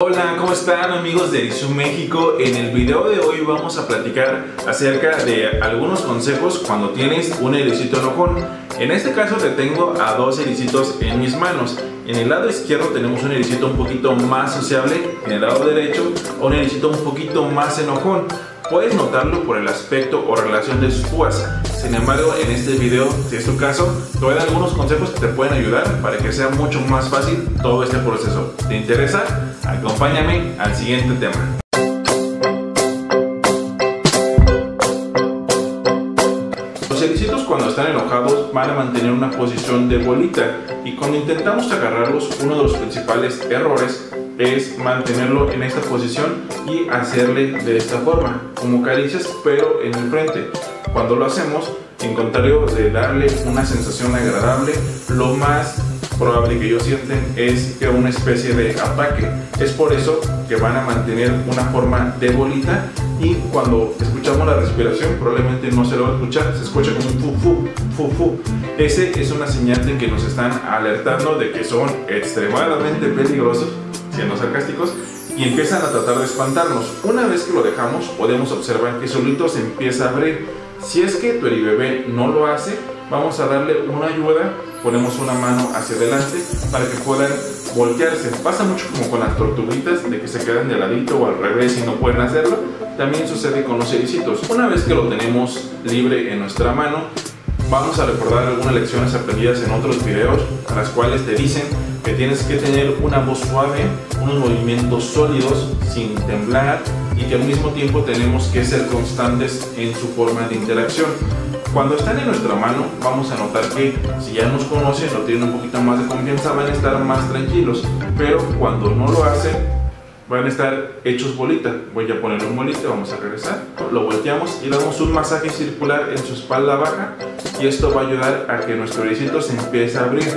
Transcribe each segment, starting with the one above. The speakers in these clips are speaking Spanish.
Hola, ¿cómo están amigos de Erizo México? En el video de hoy vamos a platicar acerca de algunos consejos cuando tienes un ericito enojón. En este caso te tengo a dos ericitos en mis manos. En el lado izquierdo tenemos un ericito un poquito más sociable, en el lado derecho un ericito un poquito más enojón. Puedes notarlo por el aspecto o relación de sus púas. Sin embargo, en este video, si es tu caso, te voy a dar algunos consejos que te pueden ayudar para que sea mucho más fácil todo este proceso. ¿Te interesa? Acompáñame al siguiente tema. Los ericitos cuando están enojados van a mantener una posición de bolita y cuando intentamos agarrarlos, uno de los principales errores es mantenerlo en esta posición y hacerle de esta forma, como caricias pero en el frente. Cuando lo hacemos, en contrario de darle una sensación agradable, lo más probable que ellos sienten es que una especie de ataque. Es por eso que van a mantener una forma de bolita y cuando escuchamos la respiración probablemente no se lo va a escuchar, se escucha como un fu fu fu fu. Ese es una señal de que nos están alertando de que son extremadamente peligrosos siendo sarcásticos, y empiezan a tratar de espantarnos. Una vez que lo dejamos, podemos observar que solito se empieza a abrir. Si es que tu bebé no lo hace, vamos a darle una ayuda, ponemos una mano hacia adelante para que puedan voltearse. Pasa mucho como con las tortuguitas, de que se quedan de ladito o al revés y no pueden hacerlo. También sucede con los ericitos. Una vez que lo tenemos libre en nuestra mano, vamos a recordar algunas lecciones aprendidas en otros videos, a las cuales te dicen que tienes que tener una voz suave, unos movimientos sólidos, sin temblar y que al mismo tiempo tenemos que ser constantes en su forma de interacción. Cuando están en nuestra mano, vamos a notar que si ya nos conocen o tienen un poquito más de confianza, van a estar más tranquilos. Pero cuando no lo hacen, van a estar hechos bolita. Voy a poner un bolita, vamos a regresar. Lo volteamos y damos un masaje circular en su espalda baja y esto va a ayudar a que nuestro ericito se empiece a abrir.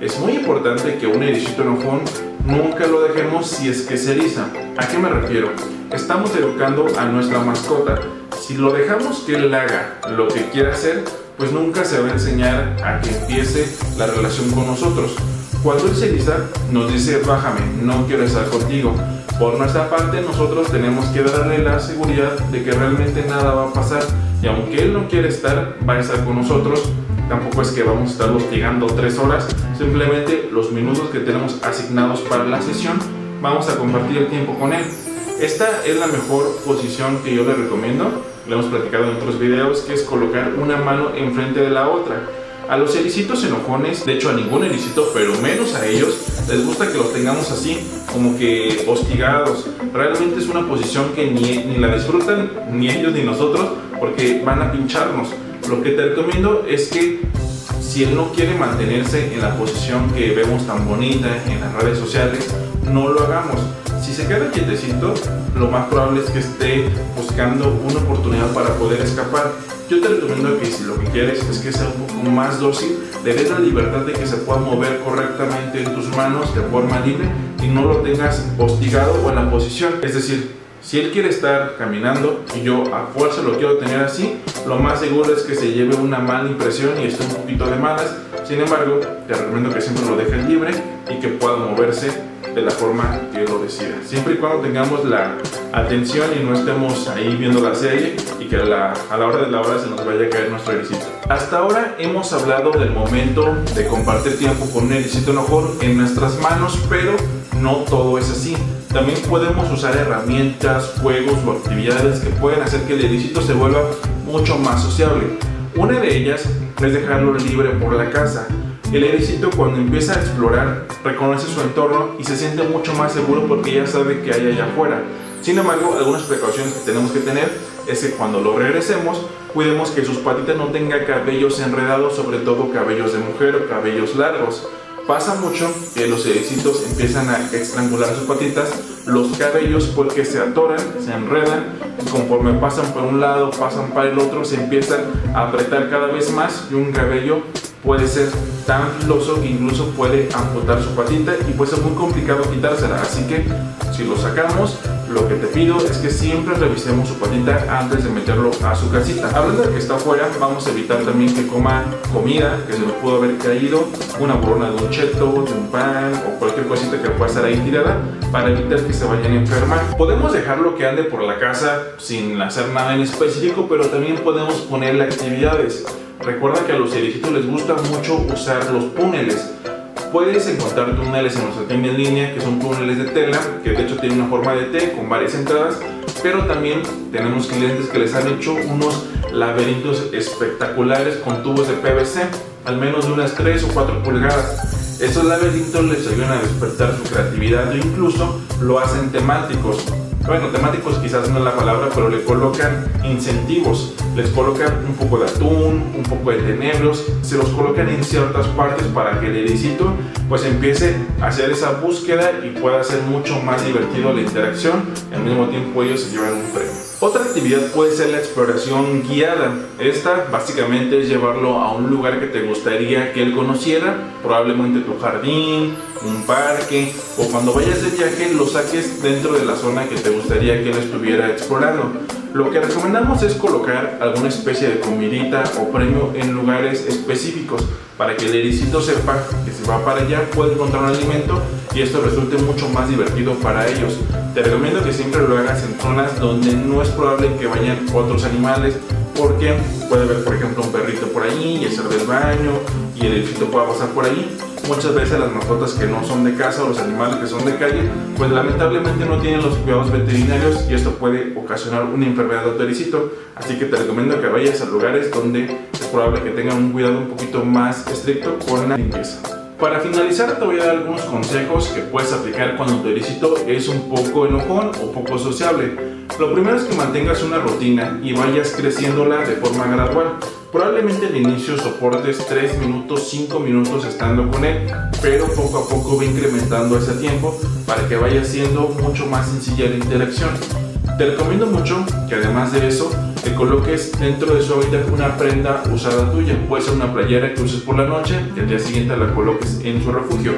Es muy importante que un ericito enojón nunca lo dejemos si es que se eriza. ¿A qué me refiero? Estamos educando a nuestra mascota. Si lo dejamos que él haga lo que quiera hacer, pues nunca se va a enseñar a que empiece la relación con nosotros. Cuando él se eriza, nos dice, bájame, no quiero estar contigo. Por nuestra parte, nosotros tenemos que darle la seguridad de que realmente nada va a pasar. Y aunque él no quiere estar, va a estar con nosotros tampoco es que vamos a estar hostigando tres horas, simplemente los minutos que tenemos asignados para la sesión, vamos a compartir el tiempo con él. Esta es la mejor posición que yo le recomiendo, lo hemos platicado en otros videos, que es colocar una mano enfrente de la otra. A los ericitos enojones, de hecho a ningún ericito, pero menos a ellos, les gusta que los tengamos así, como que hostigados. Realmente es una posición que ni, ni la disfrutan ni ellos ni nosotros, porque van a pincharnos. Lo que te recomiendo es que si él no quiere mantenerse en la posición que vemos tan bonita en las redes sociales, no lo hagamos. Si se queda quietecito, lo más probable es que esté buscando una oportunidad para poder escapar. Yo te recomiendo que si lo que quieres es que sea un poco más dócil, le des la libertad de que se pueda mover correctamente en tus manos de forma libre y no lo tengas hostigado o en la posición. Es decir, si él quiere estar caminando y yo a fuerza lo quiero tener así, lo más seguro es que se lleve una mala impresión y esté un poquito de malas. Sin embargo, te recomiendo que siempre lo dejes libre y que pueda moverse de la forma que lo decida. Siempre y cuando tengamos la atención y no estemos ahí viendo la serie y que a la, a la hora de la hora se nos vaya a caer nuestro ericito. Hasta ahora hemos hablado del momento de compartir tiempo con un ericito enojón en nuestras manos, pero no todo es así. También podemos usar herramientas, juegos o actividades que pueden hacer que el ericito se vuelva mucho más sociable. Una de ellas es dejarlo libre por la casa. El ericito cuando empieza a explorar reconoce su entorno y se siente mucho más seguro porque ya sabe que hay allá afuera. Sin embargo, algunas precauciones que tenemos que tener es que cuando lo regresemos, cuidemos que sus patitas no tengan cabellos enredados, sobre todo cabellos de mujer o cabellos largos. Pasa mucho que los ericitos empiezan a estrangular sus patitas, los cabellos porque se atoran, se enredan y conforme pasan por un lado, pasan para el otro, se empiezan a apretar cada vez más y un cabello puede ser tan filoso que incluso puede amputar su patita y puede ser muy complicado quitársela. Así que si lo sacamos, lo que te pido es que siempre revisemos su patita antes de meterlo a su casita. Hablando de que está afuera, vamos a evitar también que coma comida que se nos pudo haber caído, una borona de un cheto, de un pan o cualquier cosita que pueda estar ahí tirada para evitar que se vayan a enfermar. Podemos dejarlo que ande por la casa sin hacer nada en específico, pero también podemos ponerle actividades. Recuerda que a los erigitos les gusta mucho usar los túneles. Puedes encontrar túneles en nuestra tienda en línea que son túneles de tela, que de hecho tienen una forma de T con varias entradas, pero también tenemos clientes que les han hecho unos laberintos espectaculares con tubos de PVC, al menos de unas 3 o 4 pulgadas. Estos laberintos les ayudan a despertar su creatividad e incluso lo hacen temáticos bueno, temáticos quizás no es la palabra, pero le colocan incentivos, les colocan un poco de atún, un poco de tenebros, se los colocan en ciertas partes para que el ericito pues empiece a hacer esa búsqueda y pueda ser mucho más divertido la interacción al mismo tiempo ellos se llevan un premio. Otra actividad puede ser la exploración guiada. Esta básicamente es llevarlo a un lugar que te gustaría que él conociera, probablemente tu jardín, un parque o cuando vayas de viaje lo saques dentro de la zona que te gustaría que él estuviera explorando. Lo que recomendamos es colocar alguna especie de comidita o premio en lugares específicos para que el ericito sepa que si va para allá puede encontrar un alimento y esto resulte mucho más divertido para ellos. Te recomiendo que siempre lo hagas en zonas donde no es probable que vayan otros animales porque puede haber por ejemplo un perrito por allí y hacer del baño y el ericito pueda pasar por allí muchas veces las mascotas que no son de casa o los animales que son de calle, pues lamentablemente no tienen los cuidados veterinarios y esto puede ocasionar una enfermedad de autoricito. Así que te recomiendo que vayas a lugares donde es probable que tengan un cuidado un poquito más estricto con la limpieza. Para finalizar te voy a dar algunos consejos que puedes aplicar cuando tu ericito es un poco enojón o poco sociable. Lo primero es que mantengas una rutina y vayas creciéndola de forma gradual. Probablemente al inicio soportes 3 minutos, 5 minutos estando con él, pero poco a poco va incrementando ese tiempo para que vaya siendo mucho más sencilla la interacción. Te recomiendo mucho que además de eso, te coloques dentro de su hábitat una prenda usada tuya. Puede ser una playera que uses por la noche y al día siguiente la coloques en su refugio.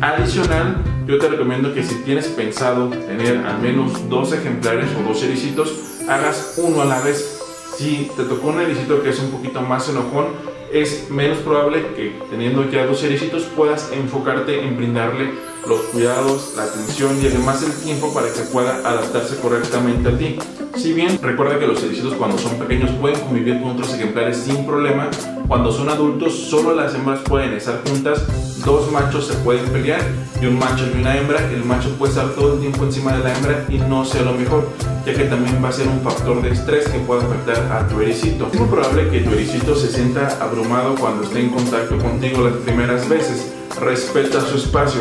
Adicional, yo te recomiendo que si tienes pensado tener al menos dos ejemplares o dos ericitos, hagas uno a la vez si te tocó un ericito que es un poquito más enojón, es menos probable que teniendo ya dos ericitos puedas enfocarte en brindarle los cuidados, la atención y además el tiempo para que pueda adaptarse correctamente a ti. Si bien recuerda que los ericitos cuando son pequeños pueden convivir con otros ejemplares sin problema, cuando son adultos solo las hembras pueden estar juntas dos machos se pueden pelear y un macho y una hembra, el macho puede estar todo el tiempo encima de la hembra y no sea lo mejor, ya que también va a ser un factor de estrés que puede afectar a tu ericito. Es muy probable que tu ericito se sienta abrumado cuando esté en contacto contigo las primeras veces. Respeta su espacio,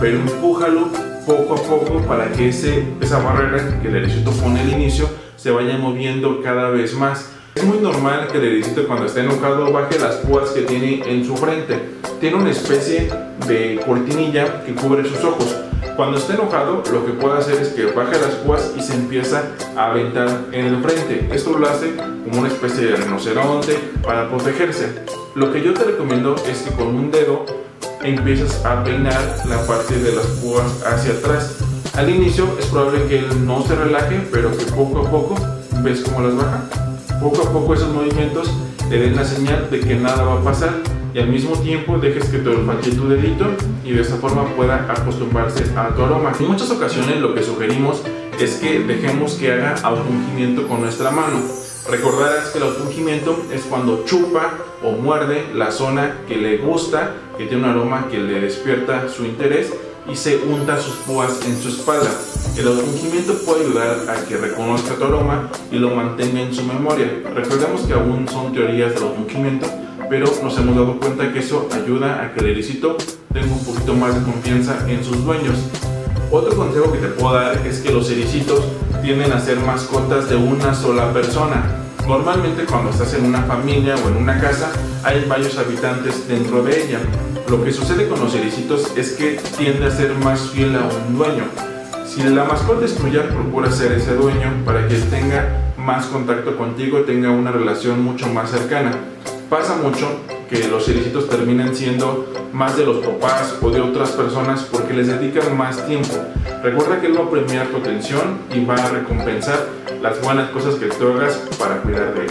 pero empújalo poco a poco para que ese, esa barrera que el ericito pone al inicio se vaya moviendo cada vez más. Es muy normal que el ericito cuando esté enojado baje las púas que tiene en su frente tiene una especie de cortinilla que cubre sus ojos. Cuando está enojado, lo que puede hacer es que baja las púas y se empieza a aventar en el frente. Esto lo hace como una especie de rinoceronte para protegerse. Lo que yo te recomiendo es que con un dedo empieces a peinar la parte de las púas hacia atrás. Al inicio es probable que él no se relaje, pero que poco a poco ves cómo las baja. Poco a poco esos movimientos te den la señal de que nada va a pasar y al mismo tiempo dejes que te olfatee tu dedito y de esa forma pueda acostumbrarse a tu aroma. En muchas ocasiones lo que sugerimos es que dejemos que haga autoungimiento con nuestra mano. Recordarás que el autoungimiento es cuando chupa o muerde la zona que le gusta, que tiene un aroma que le despierta su interés y se unta sus púas en su espalda. El autoungimiento puede ayudar a que reconozca tu aroma y lo mantenga en su memoria. Recordemos que aún son teorías del autoungimiento, pero nos hemos dado cuenta que eso ayuda a que el ericito tenga un poquito más de confianza en sus dueños. Otro consejo que te puedo dar es que los ericitos tienden a ser mascotas de una sola persona. Normalmente cuando estás en una familia o en una casa hay varios habitantes dentro de ella. Lo que sucede con los ericitos es que tiende a ser más fiel a un dueño. Si la mascota es tuya, procura ser ese dueño para que tenga más contacto contigo, tenga una relación mucho más cercana pasa mucho que los ericitos terminan siendo más de los papás o de otras personas porque les dedican más tiempo. Recuerda que él va a premiar tu atención y va a recompensar las buenas cosas que tú hagas para cuidar de él.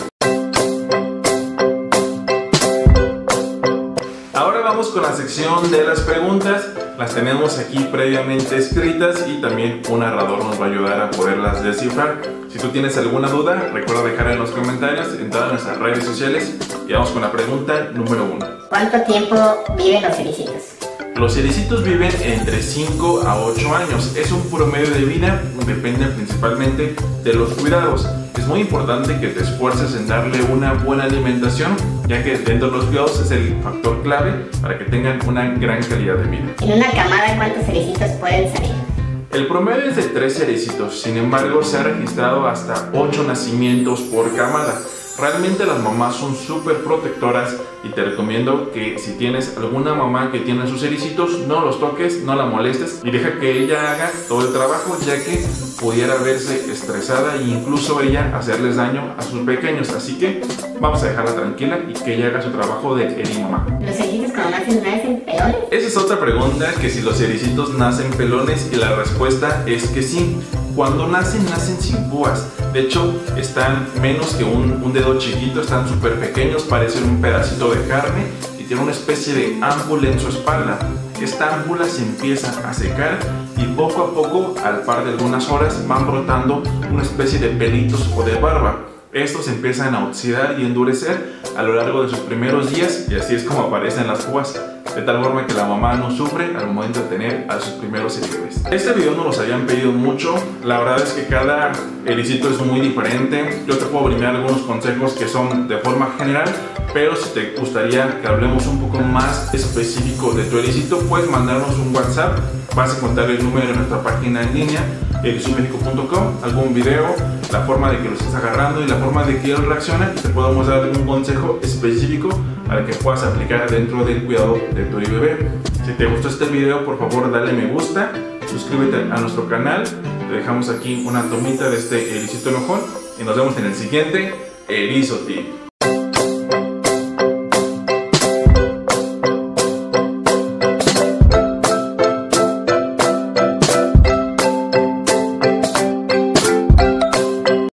Ahora vamos con la sección de las preguntas. Las tenemos aquí previamente escritas y también un narrador nos va a ayudar a poderlas descifrar. Si tú tienes alguna duda, recuerda dejar en los comentarios en todas nuestras redes sociales. Y vamos con la pregunta número uno. ¿Cuánto tiempo viven los cericitos? Los cericitos viven entre 5 a 8 años. Es un promedio de vida, depende principalmente de los cuidados. Es muy importante que te esfuerces en darle una buena alimentación, ya que dentro de los cuidados es el factor clave para que tengan una gran calidad de vida. En una camada, ¿cuántos cericitos pueden salir? El promedio es de 3 cerecitos, sin embargo se ha registrado hasta 8 nacimientos por camada. Realmente las mamás son súper protectoras y te recomiendo que si tienes alguna mamá que tiene sus ericitos, no los toques, no la molestes y deja que ella haga todo el trabajo ya que pudiera verse estresada e incluso ella hacerles daño a sus pequeños. Así que vamos a dejarla tranquila y que ella haga su trabajo de mamá. ¿Los ericitos cuando nacen nacen pelones? Esa es otra pregunta, que si los ericitos nacen pelones y la respuesta es que sí. Cuando nacen, nacen sin púas. De hecho, están menos que un, dedo chiquito, están súper pequeños, parecen un pedacito de carne y tiene una especie de ámpula en su espalda. Esta ámpula se empieza a secar y poco a poco, al par de algunas horas, van brotando una especie de pelitos o de barba. Estos empiezan a oxidar y endurecer a lo largo de sus primeros días y así es como aparecen las púas de tal forma que la mamá no sufre al momento de tener a sus primeros bebés. Este video nos los habían pedido mucho, la verdad es que cada ericito es muy diferente, yo te puedo brindar algunos consejos que son de forma general, pero si te gustaría que hablemos un poco más específico de tu ericito, puedes mandarnos un WhatsApp, vas a encontrar el número en nuestra página en línea ericiomédico.com, algún video, la forma de que lo estés agarrando y la forma de que él reacciona y te podemos dar un consejo específico para que puedas aplicar dentro del cuidado de tu bebé. Si te gustó este video, por favor dale me gusta, suscríbete a nuestro canal, te dejamos aquí una tomita de este ericito enojón y nos vemos en el siguiente Erizo Tip.